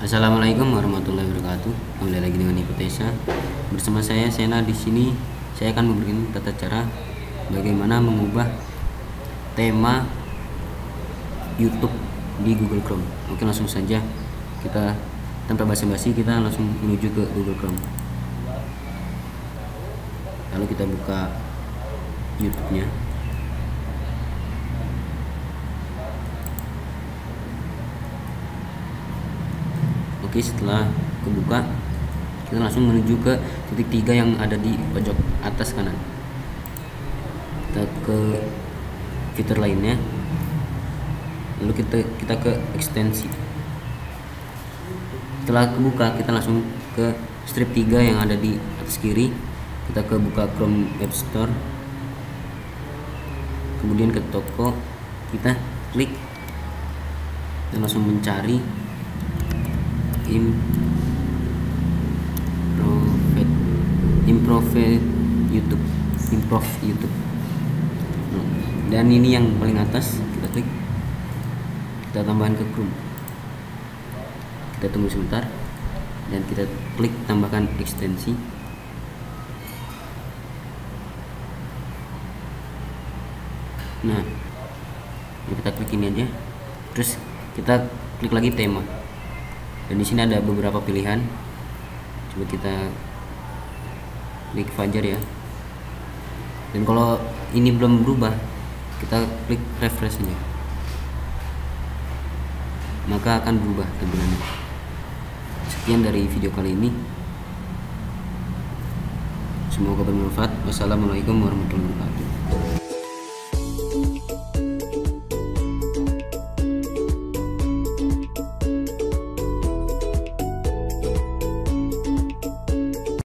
Assalamualaikum warahmatullahi wabarakatuh. Kembali lagi dengan Hipotesa. Bersama saya Sena di sini saya akan memberikan tata cara bagaimana mengubah tema YouTube di Google Chrome. Oke, langsung saja kita tanpa basa-basi kita langsung menuju ke Google Chrome. Lalu kita buka YouTube-nya. Oke setelah kebuka kita langsung menuju ke titik tiga yang ada di pojok atas kanan. Kita ke fitur lainnya. Lalu kita kita ke ekstensi. Setelah kebuka kita langsung ke strip 3 yang ada di atas kiri. Kita ke buka Chrome App Store. Kemudian ke toko kita klik dan langsung mencari improve improve YouTube improve YouTube. Dan ini yang paling atas kita klik. Kita tambahkan ke Chrome. Kita tunggu sebentar dan kita klik tambahkan ekstensi nah kita klik ini aja. Terus kita klik lagi tema dan di sini ada beberapa pilihan. Coba kita klik Fajar ya. Dan kalau ini belum berubah kita klik refresh nya maka akan berubah tampilannya sekian dari video kali ini. Semoga bermanfaat. Wassalamualaikum warahmatullahi wabarakatuh